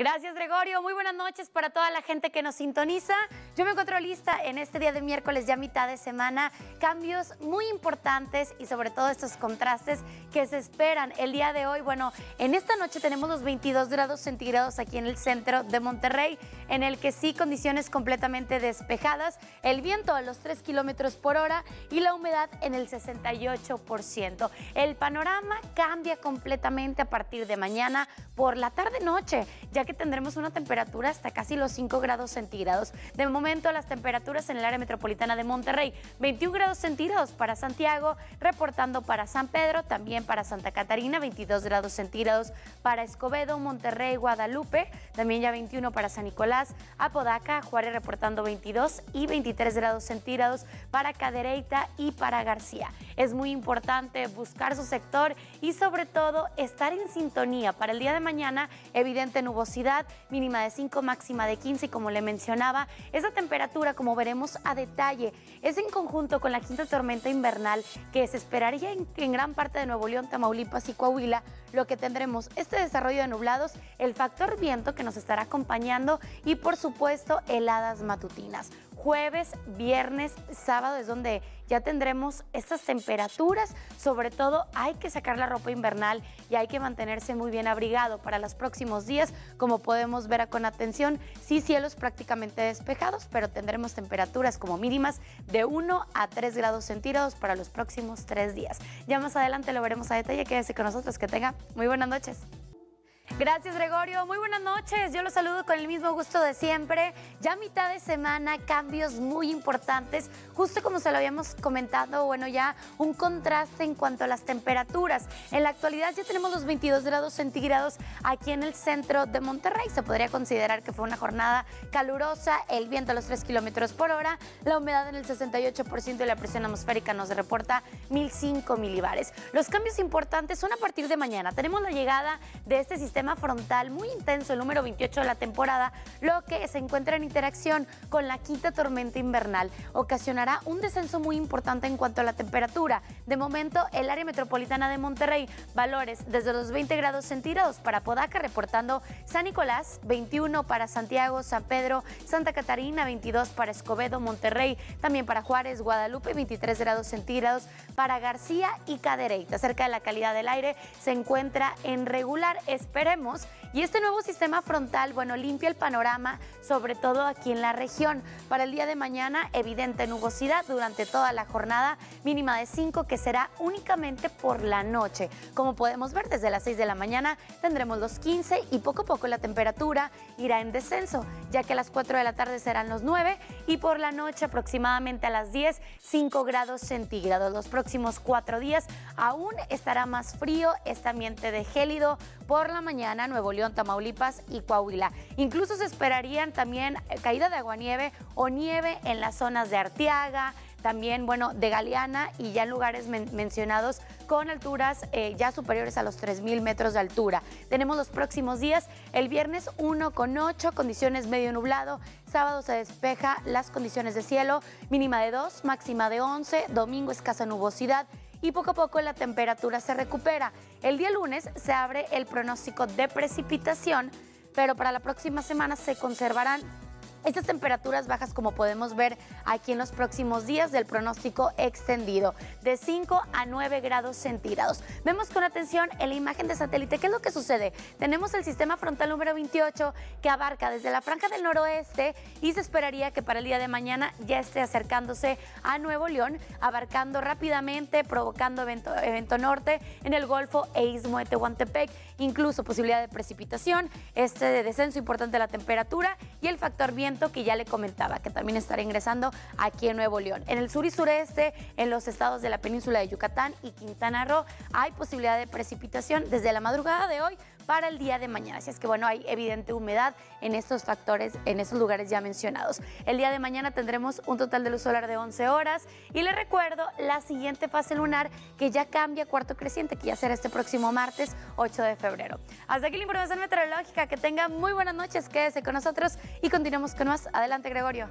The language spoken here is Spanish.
Gracias, Gregorio. Muy buenas noches para toda la gente que nos sintoniza. Yo me encuentro lista en este día de miércoles, ya mitad de semana. Cambios muy importantes y sobre todo estos contrastes que se esperan el día de hoy. Bueno, en esta noche tenemos los 22 grados centígrados aquí en el centro de Monterrey, en el que sí condiciones completamente despejadas, el viento a los 3 kilómetros por hora y la humedad en el 68%. El panorama cambia completamente a partir de mañana por la tarde-noche, ya que tendremos una temperatura hasta casi los 5 grados centígrados. De momento, las temperaturas en el área metropolitana de Monterrey, 21 grados centígrados para Santiago, reportando para San Pedro, también para Santa Catarina, 22 grados centígrados para Escobedo, Monterrey, Guadalupe, también ya 21 para San Nicolás, Apodaca, Juárez reportando 22 y 23 grados centígrados para Cadereyta y para García. Es muy importante buscar su sector y sobre todo estar en sintonía para el día de mañana, evidente nubosidad mínima de 5, máxima de 15 y como le mencionaba, esa temperatura, como veremos a detalle, es en conjunto con la quinta tormenta invernal que se esperaría en, en gran parte de Nuevo León, Tamaulipas y Coahuila, lo que tendremos este desarrollo de nublados, el factor viento que nos estará acompañando y por supuesto heladas matutinas jueves, viernes, sábado es donde ya tendremos estas temperaturas. Sobre todo hay que sacar la ropa invernal y hay que mantenerse muy bien abrigado para los próximos días. Como podemos ver con atención, sí cielos prácticamente despejados, pero tendremos temperaturas como mínimas de 1 a 3 grados centígrados para los próximos tres días. Ya más adelante lo veremos a detalle. Quédese con nosotros. Que tenga muy buenas noches. Gracias, Gregorio. Muy buenas noches. Yo los saludo con el mismo gusto de siempre. Ya mitad de semana, cambios muy importantes. Justo como se lo habíamos comentado, bueno, ya un contraste en cuanto a las temperaturas. En la actualidad ya tenemos los 22 grados centígrados aquí en el centro de Monterrey. Se podría considerar que fue una jornada calurosa, el viento a los 3 kilómetros por hora, la humedad en el 68% y la presión atmosférica nos reporta 1005 milibares. Los cambios importantes son a partir de mañana. Tenemos la llegada de este sistema frontal muy intenso, el número 28 de la temporada, lo que se encuentra en interacción con la quinta tormenta invernal. Ocasionará un descenso muy importante en cuanto a la temperatura. De momento, el área metropolitana de Monterrey, valores desde los 20 grados centígrados para Podaca, reportando San Nicolás, 21 para Santiago, San Pedro, Santa Catarina, 22 para Escobedo, Monterrey, también para Juárez, Guadalupe, 23 grados centígrados para García y Cadereyta. Cerca de la calidad del aire se encuentra en regular. Y este nuevo sistema frontal, bueno, limpia el panorama, sobre todo aquí en la región. Para el día de mañana, evidente nubosidad durante toda la jornada, mínima de 5 que será únicamente por la noche. Como podemos ver, desde las 6 de la mañana tendremos los 15 y poco a poco la temperatura irá en descenso, ya que a las 4 de la tarde serán los 9 y por la noche aproximadamente a las 10, 5 grados centígrados. Los próximos cuatro días aún estará más frío, este ambiente de gélido por la mañana Nuevo León, Tamaulipas y Coahuila. Incluso se esperarían también caída de aguanieve o nieve en las zonas de Arteaga, también, bueno, de Galeana y ya en lugares mencionados con alturas eh, ya superiores a los 3.000 metros de altura. Tenemos los próximos días, el viernes 1 con 8, condiciones medio nublado, sábado se despeja las condiciones de cielo, mínima de 2, máxima de 11, domingo escasa nubosidad y poco a poco la temperatura se recupera. El día lunes se abre el pronóstico de precipitación, pero para la próxima semana se conservarán estas temperaturas bajas, como podemos ver aquí en los próximos días del pronóstico extendido, de 5 a 9 grados centígrados. Vemos con atención en la imagen de satélite qué es lo que sucede. Tenemos el sistema frontal número 28 que abarca desde la franja del noroeste y se esperaría que para el día de mañana ya esté acercándose a Nuevo León, abarcando rápidamente, provocando evento, norte en el Golfo e Istmo de Tehuantepec, incluso posibilidad de precipitación, este de descenso importante de la temperatura y el factor que ya le comentaba, que también estará ingresando aquí en Nuevo León. En el sur y sureste, en los estados de la península de Yucatán y Quintana Roo, hay posibilidad de precipitación desde la madrugada de hoy para el día de mañana. Así es que bueno, hay evidente humedad en estos factores, en esos lugares ya mencionados. El día de mañana tendremos un total de luz solar de 11 horas y le recuerdo la siguiente fase lunar que ya cambia cuarto creciente, que ya será este próximo martes 8 de febrero. Hasta aquí la información meteorológica. Que tenga muy buenas noches, quédese con nosotros y continuemos con más. Adelante, Gregorio.